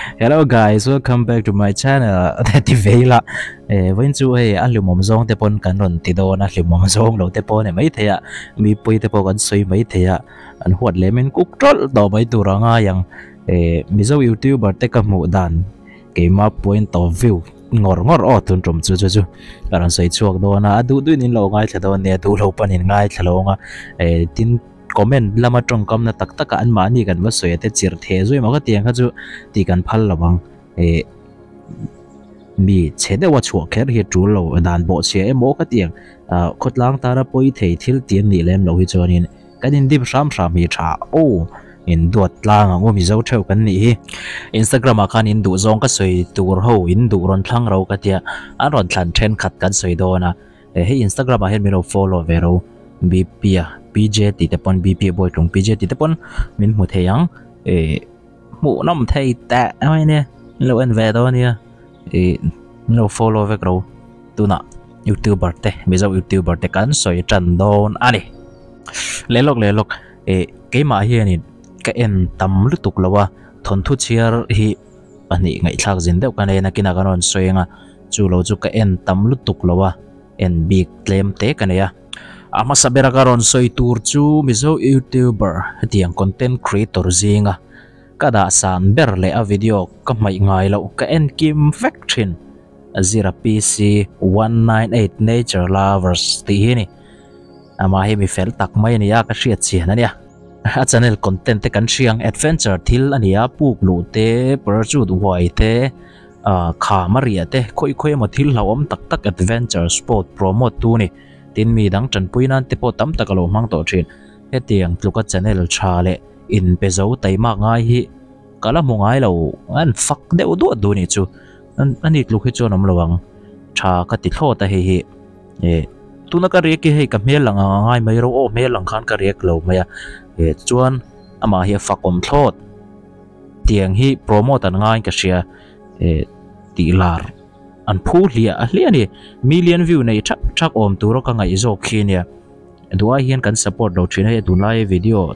Hello guys, welcome back to my channel. Thì vậy là vẫn chú hay ăn liều mồm rong tế pon cắn rộn thì đâu ăn liều mồm rong lâu tế pon này mấy thế ạ. Mi pui tế pon cắn suy mấy thế ạ. Anh huột lệ mình cúc trốt đồ mấy tù ra nga yang. Mi dâu YouTuber tế cầm mũ đàn. Cái mà point of view ngor ngor o tun trom chu chu chu karan sei chuak do na du du nin lo ngai thla do ne tu lo panin ngai thla lo nga e tin comment, lama trong kam na tak taka an ma ni kan ma soya te chir the zui ma ka tiang ka chu, ti kan phal lawang e mi chede wa chu kher hi tu lo, dan bo che e mo ka tiang. A, khot lang ta poi thei thil tian ni lem lo hi chuanin kanin dip sham sham hi tha. O, in duat lang ang mi zo theu kan ni. Hi instagram a khan in du zong ka soi tur ho in du ron thlang ro ka tia. A ron thlan then khat kan soi do na. E, He instagram a hen mi ro follow ve Bpia, PJ à? ti te pon BP boy trong PJ ti te pon min mu the yang e mu nom thei ta ai nè. Lo en ve do nia e lâu follow ve rồi, tu na youtuber te mi zo youtuber te kan soi chan don ani le lok le lok e ke ma hi ni ka en tam lu tuk lawa thon thu chiar hi. Này, ngai thak zin deuh kan e na kina kanon chú chu lo chu ka en tam lu tuk lawa en big claim te kan ya ama sabera karon soi tur chu mizo youtuber tiang content creator zinga. Kada san ber le a video ka mai ngai lo ka en kim vaccine zira pc 198 nature lovers ti hi ni ama hi mi fel tak mai ni ya ka hriat chi na nia a channel content te kan hriang adventure thil ania puk lu te pursuit wai te. Kha maria te, khoi khoi ma thil lawam tak tak adventure sport promote tu ni tin mi dang chan pui nan te po tam tak lo mang to thin. He tiang tluka channel tha le. In pe zo tai ma ngai hi. Kala mo ngai lo. An fak de u du du ni chu. An ani tluk hi chon am lawang tha ka ti thlo ta hi. Hi e tuna ka re ki hei ka mel lang ngai mai ro. O mel lang khan ka rek lo maya e chuan, ama hi fakom thlot tiang hi promote an ngai ka sia. E ti lar an phu hlia a hlia ni. Million view nei thak thak om tu ro ka ngai zo khi do duwa hian kan support do thina he tunlai video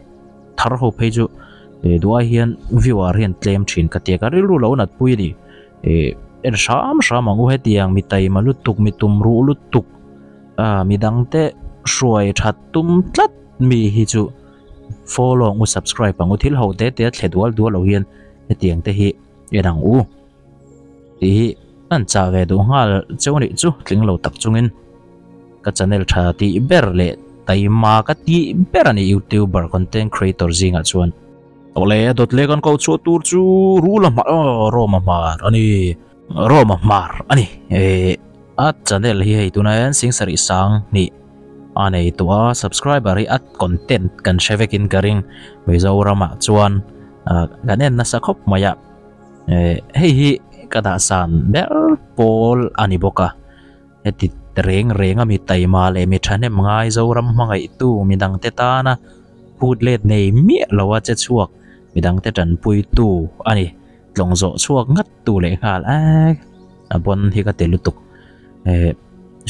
thar ho page e duwa hian viewer hian claim thin ka te ka ril ru lo nat pui ni. E en sham sham angu he tiang, mi tai ma lut tuk, mi tum ru lut tuk. A, mi dang te shuai that tum tlat, mi hi chu follow ngu subscribe angu thil ho te te thledwal du lo hian he tiang te hi enang u. Ti an cha ve du ngal cheu ni chu tling lo tak chungin ka channel tha ti ber le tai ma ka ti ber ani youtuber content creator zinga chuan ole dot le kan ko chu tur chu rula ma ro ma mar ani ro ma mar ani e a channel hi hei tuna yan sing sari sang ni anei à tua subscriber hi, at content kan shevekin karing mezo rama chuan à, ganen na sakhop maya hei hi kada san ber pol ani boka eti reng reng ami tai ma le mi thane mangai zoram mangai tu. Mi dang te ta na put let nei mi lawa che chuak mi dang te tan pui tu. Ani long zo chuak ngat tu le hal eh, a a bon hi ka te lutuk. E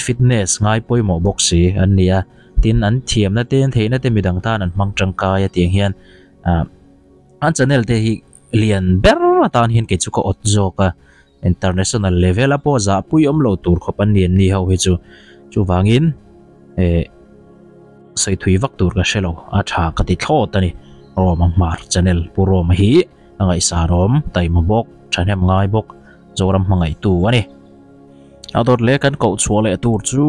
fitness ngai poi mo boxi. An nia tin an thiam na ten thei na te mi dang ta an mang chang ka ya tiang hian. A an channel te hi lian ber tan hian ke chu ko ot zo ka international level a po za pui om lo tur kho pan nian ni ho hi chu chu wangin e sei thui vak tur ka shelo a tha ka ti thlo ta ni. Rom mar channel puro ma hi angai sa rom tai ma bok thanem ngai bok zoram mangai tu ani ador le kan ko chuale tur chu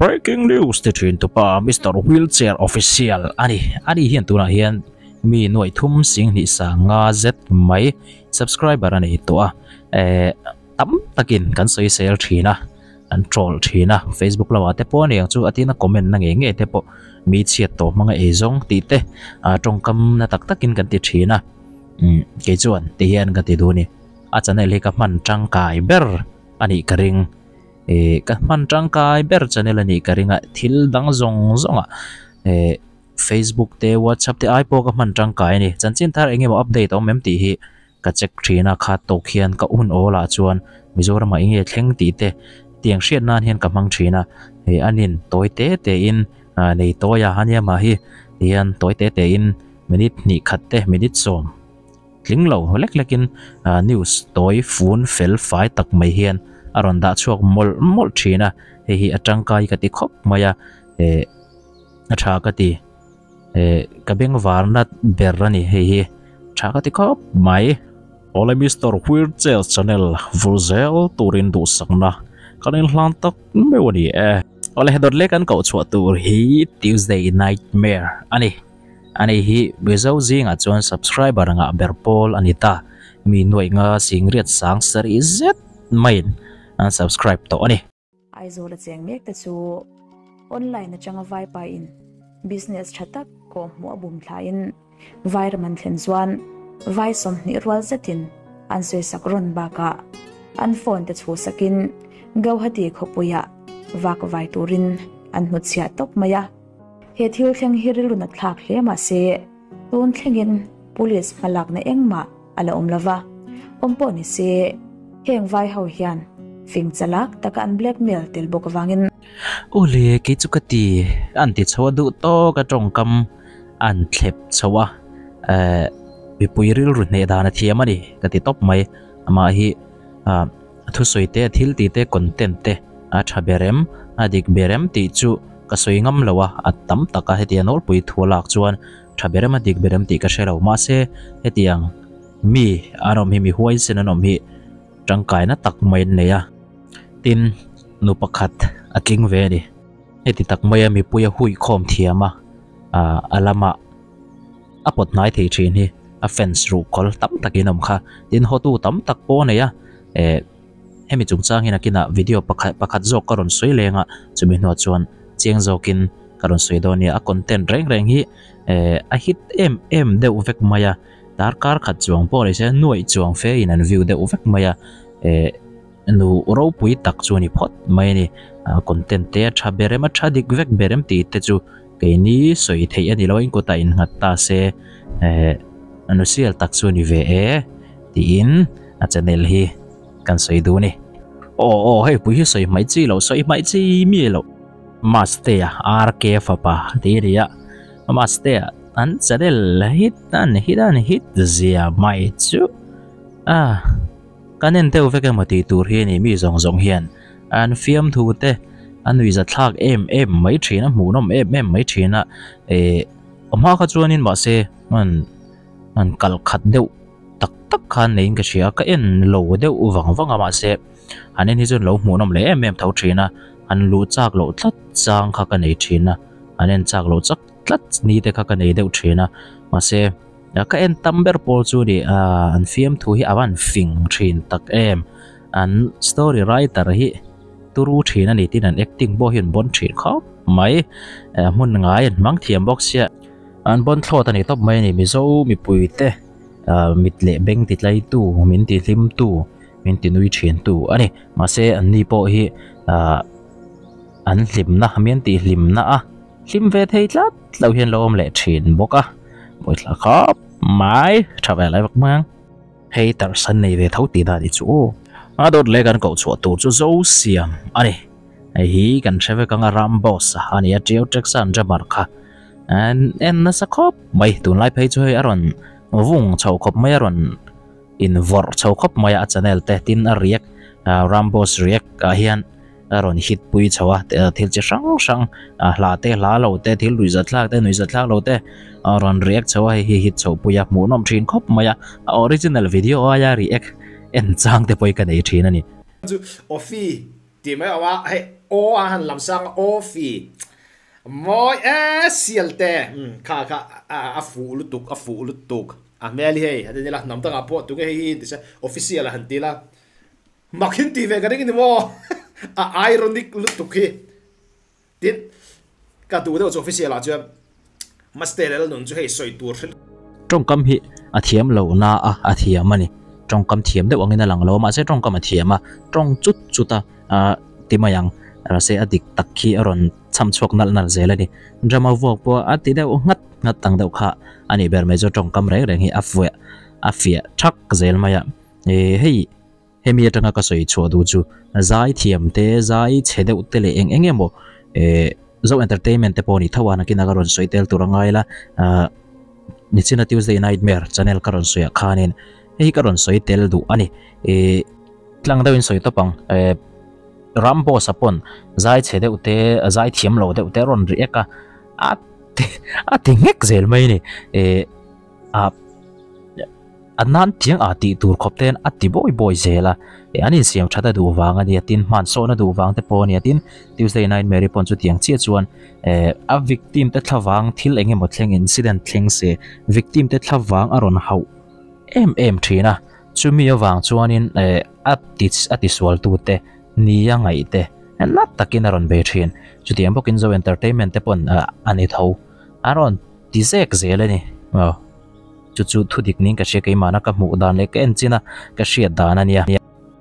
breaking news te thin to pa mr wheelchair official. Ani ani hian tuna hian mi noi thum sing ni sa nga z mai subscriber ani to a e tam takin kan soi sale thina an troll thina facebook lawa te po ni chu atina comment à, na nge nge te po mi chiat to manga e zong ti te a tong kam na. Tak takin kan ti thina um ke chuan ti hian ka ti du ni a channel hi ka man tang kai ber ani karing e ka man tang kai ber channel ani karinga thil dang zong zonga e facebook te whatsapp te ai po ka man tang kai ni chanchin thar engemaw update om mem ti hi ka check thina kha to khian ka un ola chuan. Mizoram a inge thleng ti te. Tiang hriat nan hian ka mang thina he anin toy te te in. Nei toya hania ma hi. Hian toy te te in. Minute ni khat te minute som. Tling lo, lek lekin news toy phun fel fai tak mai hian. Aron da chuak mol mol thina he hi atangkai ka ti khop maya e atha ka ti. E ka beng varnat berrani he hi tha ka ti khop mai ole Mr. Weird Channel Vuzel turin du sakna kanin Lan tak me wani e. Ole Hedot le kan kau chua tur hi Tuesday Nightmare. Ani ani hi bezo zinga chuan subscriber nga berpol anita mi noi nga singriat sang sari Z main an subscribe to ani ai zo la cheng mek ta chu online na changa vai pa in. Business chatak ko mua abum thlain vai raman thlen zuan vai som ni rwal zatin an soi sakron ba ka an phone te chu sakin gau hati khopuya vak vai turin an hu chia top maya he thil thleng hirilu na thlak hle ma se tun thlengin police malak na engma ala omlava ompo ni se heng vai ho hian phing chalak taka an blackmail tel bok wangin ole ke chu kati an ti chawa du to ka tong kam an thlep chawa eh bi puiril ru ne da na thiam ani ka ti top mai ama hi a thu soi te thil ti te content te a tha berem a dik berem ti chu ka soi ngam lawa at tam taka he tianol pui thualak chuan. Tha berem a dik berem ti ka shelo ma se he tiang mi, anom hi mi huai sen anom hi, tangkai na tak mai ne ya tin nu pakhat a tling ve ni heti tak mai mi puya hui khom thiama a alama apot nai thei thin hi a fence ru kol tam takin om kha. Tin hotu tam tak po ne ya e hemi chung chang hina kina video pakhat pakhat zo karon soi lenga chumi no chuan chiang zokin karon soi do ni a content reng reng hi e a hit em em de uvek maya tar kar khat chuang po le se nuai chuang fe in an view de uvek maya e nu ro pui tak chu ni phot mai ni content te tha berem tha dik vek berem ti te chu. Ke ni soi thei ani lo in ko ta in ngat ta se e anu sial tak chu ni ve e ti a channel hi, kan soi du ni. O o, hei, pui hi soi mai chi lo, soi mai chi mi lo. Maste ya rk fa pa, ti ya maste ya an channel hit an hit an, hit zia mai chu. Ah kanen te uvek ma ti tur hi ni, mi zong zong hian. An fiam thu te, an wi za thak em em mai thina, mu nom em em mai thina. E oma kha chuanin ma se, man an kal khat deuh tak tak khan nei ka chia ka en lo deuh wang wang ama se anen hi chun lo mu nom le em em thau thina an lu chak lo tlat chang kha ka nei thina anen chak lo chak tlat ni te kha ka nei deuh thina ma se ka en tamber pol chu ni an fiam thu hi awan fing thin tak em. An story writer hi turu thin ani tin an acting bo hin bon thin khop mai mun ngai mang thiam box ya an bon thlot ani top mai ni, mi zo mi pui te. À, Mit le beng ti lai tu, min ti lim tu, min ti nui thin tu. Ani ma se an ni po hi à, an lim na mian ti lim na a. Lim ve thei tlat lo hian lo om le thin boka boi thla khop, mai, tha ve lai vak mang. Hei tar san nei ve thau ti da di chu. A dot le kan ko chu tu chu zo siam. Ani ai hi kan cheve kanga ram boss ani a trio jackson ja mar kha À, an en na sa khop mai tun lai phei chu aron à vung chau khop mai aron à in vor chau khop mai a channel te tin a riak rambos riak a hian aron hit pui chawa te thil chi sang sang a hla te hla lo te thil lui zat lak te nui zat lak lo te aron react chawa hi hit chau pui a mu nom thin khop mai a original video a ya react en chang te poi ka nei thin ani ofi ti mai awa he o a han lam sang ofi moi a sial te kha kha a fu lu tuk a fu lu tuk a meli hei adeni la nam ta ga po tu ke hi ti se official han ti la makin ti ve ka ding ni mo a ironic lu tu khi. Tin ka tu de official la chu master le nun chu hei soi tur trong kam hi a thiam lo na a a thiam ani trong kam thiam de wangina lang lo ma se trong kam a thiam a trong chut chuta a timayang ra se adik takhi aron chăm chok nal nal zel ani drama vok po a ti ngắt ngat ngat tang de kha ani ber me jo trong kam reng reng hi afwe afia thak zel maya e hei hemi atanga ka soi chho du chu. Zai thiam te zai độ utte le eng eng emo e zo entertainment te poni thawa na kina garon soi tel turangai la. À, Ni china tuesday nightmare channel karon suya khanin hi karon soi tel du ani e tlang dawin soi to pang e rambo sapon, zai che de ute, zai thiam lo de ute ron ri eka. A a tingek zel mai ni. E a anan tiang a ti tur khop ten, a ti boy boy zela e anin siam thata du wang ani tin, man so na du wang te pon tin. Tuesday night mary pon chu tiang chia chuan. E a victim te thlawang thil enge mo thleng incident thleng se. Victim te thlawang aron hau. Em em thina chumi awang chuanin e a ti a ti swal tu te ni ya ngai te nat takin aron be thin chu tiang bokin zo entertainment te pon ani tho aron ti zek zele ni. Wow. Chu chu thu dik ning ka she kai mana ka mu dan le ka en china ka she dan ania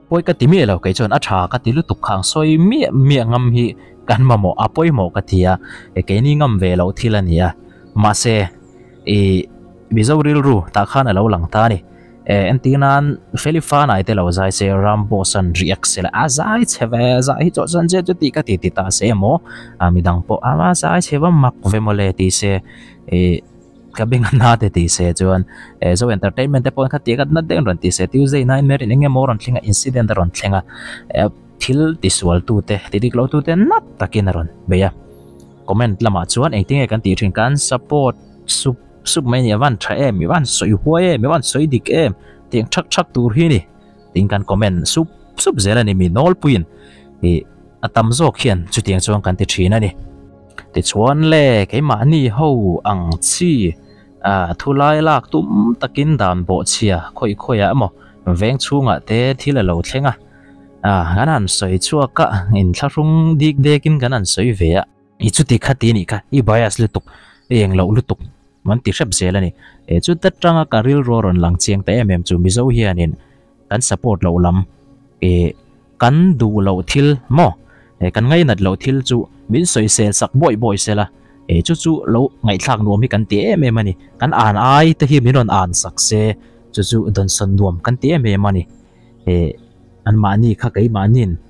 poi ka timi lo kai chon, a tha ka tilu tuk khang soi mi mi ngam hi kan ma mo apoi mo ka thia e ke ni ngam ve lo thilania ma se e bizo ril ru, ta khan lo lang ta ni. Ờ, em en tinan felifa này ite lo zai sẽ rambo san Riak react sela a sẽ về, zai cho san je cho ti ka ti ti ta sẽ mo à mi đang po ama à, zai cheva mak ve mo le ti sẽ e bên ngân te ti sẽ chuan e so entertainment te pon kha ti ka na deng ron ti se tuesday nine mer in enge moron thằng incident ron thằng ờ, thil ti sual tu te ti dik lo tu te nat takin ron beya comment lama chuan eng tinge kan ti thin kan support sup sup mai ni van tha em mi van soi huai em mi van soi dik em. Tiếng chắc chắc tur hi ni tiếng kan comment sup sup zela ni mi nol puin e atam à, zo khian chu tiếng chuang kan ti thina ni ti chuan le ke ma ni ho ang chi. A thu lai lak tum takin dan bo chia à, khoi khoi a mo veng chunga te thila lo thlenga à. Ngàn ăn soi chua cả in thắc rung đi thlarung dik dekin ganan soi ve a i chu ti khati ni ka i bias lu tuk eng lo lu này, chú ti hrep zel ani lang chiang em support lâu lắm, e kan du thil mò, e kan ngai lâu thil chu min soi sel sak bội boy sela e chu chu lo ngai thak nuam hi kan te em em an ai te hi min on an sak chú chú đơn don son cần kan mềm này, em ani e an cái ni kha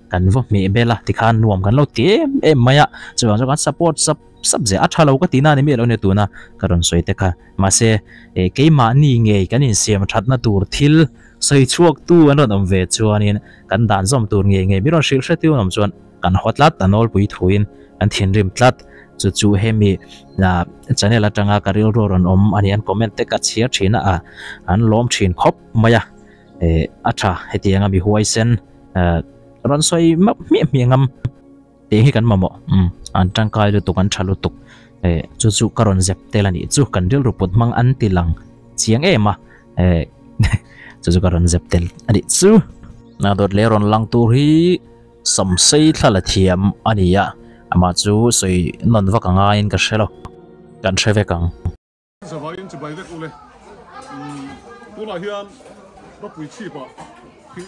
cần vô mềm bê vo me bela ti khan nuam kan lo te em maya chu ang kan support sap je atha lo ka tina ni me lo ne tu na karon soi te kha. Ma se eh, e ke ma ni nge kan in siam that na tur thil. Soi chuak tu an ron om ve chuanin kan dan zom tur nge nge mi ron shil hre tiu nom chuan. Kan hotlat anol pui thuin an thin rim tlat. Chu chu hemi na, channel atanga karil ro ron om. Ani an comment te ka chia thina a, an lom thin khop maya. E atha hetianga mi huai sen. Eh, ron soi ma mi mi ngam te hi kan mamo um hmm an trang kai lu tuk an thalu tuk e chu chu karon zep telani chu kan dil ru put mang an tilang chiang e ma e chu chu karon zep tel ani chu na dot le ron lang tur hi sam sei thala thiam ani ya ama chu soi non va kanga in ka shelo kan sheve kang sa vai in chibai vek ule tu la hian ba pui chi ba ki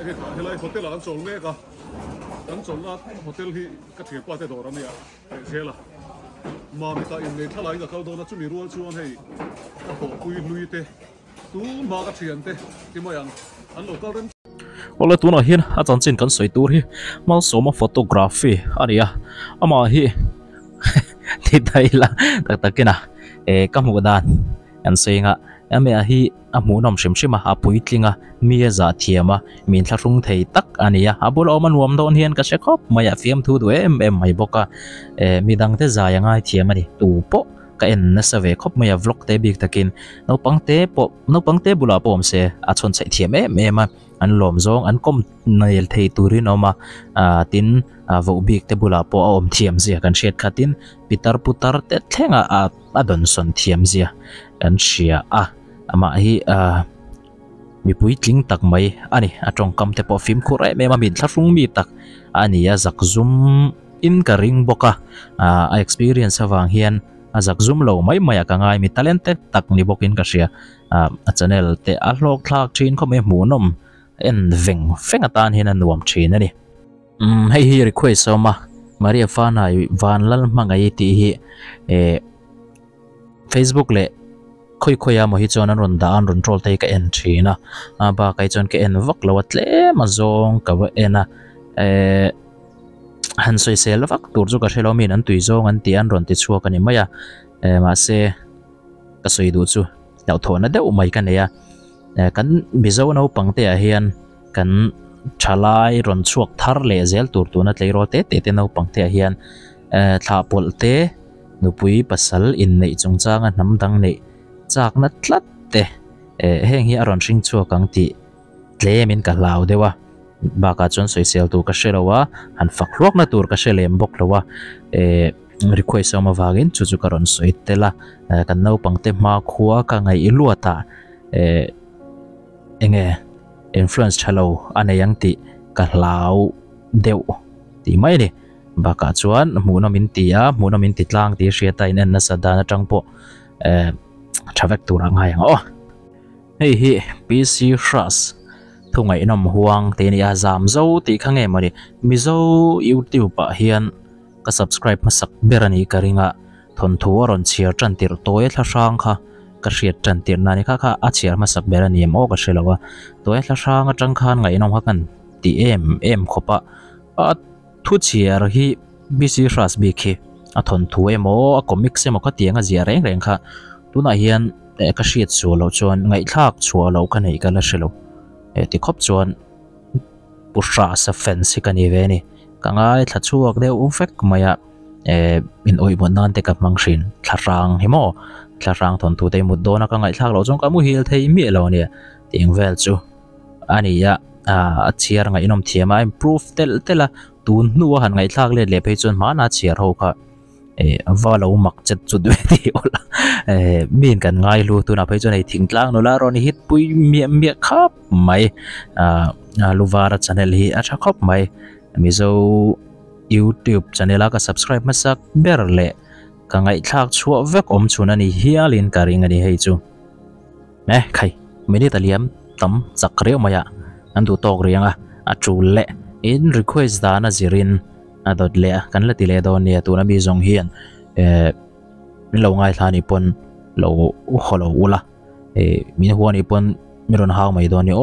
a he ka helai hotel an chol me ka an chol na hotel hi ka thia pa te dor ani a chela ma mi ta in le thalai da kal do na chu mi rual chuan hei. Ka ho pui lui te. Tu ma ka thian te. Ti mo yang an. Local rem Ola tuna hian a chin kan soi tur hi mal soma photography ania ama hi ti dai la tak takina e kamu an seinga ame hi a mu nom shim shima a puitlinga mi za thiama. Min thlarung thei tak ania abul oman wam don hian ka shekhop maya fiam thu du em em mai boka. E midang te za yangai thiamani tu po, ka en na sa ve khop. Maya vlog te big takin. No pangte po no pangte bula pom se a chon chai thiam em em an lom zong, an kom nail thei turin oma a. Tin, a vo big te bula po om thiam zia. Kan shet khatin pitar putar te à a adon son thiam zia. Anh shia a ama hi a mi pui tling tak mai. Ani atong kam te po film khura me ma min thlung mi tak. Ani ya zak zum in ka ring boka a. Experience awang hian à zak zum lo mai mai ka ngai mi talented tak ni bokin ka sia a channel te a hlok thlak thin ko me mu nom. En veng fenga tan hin an nuam thin ani. Um hei hi, request so ma maria fana van lal mangai ti hi. E facebook le khoi khoi à mà hi chon anh run da an run trol tay cái en thina à ba cái chon cái en vak lo tle mà zong ka wa ena e han soi sel vak tur chu ka thelo min an tui zong an ti an ron ti chhuak ani maya e eh, ma se ka soi du chu. Cái thona deuh mai ka neya eh, kan mizo no pangte a hian kan thalai ron chuak thar le zel tur tu na tlei ro te te te no pangte a hian. Eh, thla pol te, nupui pasal in nei chung changa nam dang nei chak na tlat te heng hi aron ring chu kang ti tle min ka lau dewa baka chon soi sel tu ka shelawa han fak rok na tur ka shelem bok lawa e request ma wagin chu chu karon soi tela kan no pangte ma khuwa ka ngai iluata e enge influence chalo ane yang ti ka lau deu ti mai ni baka chuan mu na min ti a mu na min ti tlang ti hria ta in na sa na tang po traffic tu tur hai o hei hi pc shas thu ngai nom huang te ni azam zo ti khange mari mi zo youtube pa hian ka subscribe ma sak berani karinga thon thu ron chia tran tir toy thla sang kha. Ka hriat tran tir na ni kha kha a chiar ma sak berani em o ka shelawa toy thla sang a tang khan ngai nom hakan ti em em khopa a thu chiar hi bc shas bi khi a thon thu emo a comic se mo ka tianga zia reng reng kha tuna hian eh, ka hriat chu lo chon ngai thak chua lo ka nei ka la shelo e eh, ti khop chuan pusha sa fence ka ni ve ni. Ka ngai thla chuak deuh um u fek maya e eh, in oi mon nan te ka mang hrin. Thlarang hi mo thlarang thon tu te mu do ngày ka ngai chọn lo chong ka mu hil thei mi lo ni. Ting vel chu. Ani ya, a chiar ngai nom thiama improve tel tela tun nu han ngai thak le le pe chon ma na chiar ho kha e valo mak chat chu du ti ola e min kan ngai lu tu na pe chon ei thing tlang no la ron hit pui mi mi khap mai a luvara channel hi a tha khop mai mi zo youtube channel ka subscribe masak berle ka ngai thak chua vek om chuna ni hialin ka ring ani hei chu. Ne khai minute aliam tam chakre maya andu tok rianga a chu le in request อดดเละกันละติเลดอนเนี่ยตัวนบีจงเฮียนเออเราง่ายทานิปนเราขอเราอุละเออมีหัวนิปนมีรอนฮาวไม่ดอนนี่โอ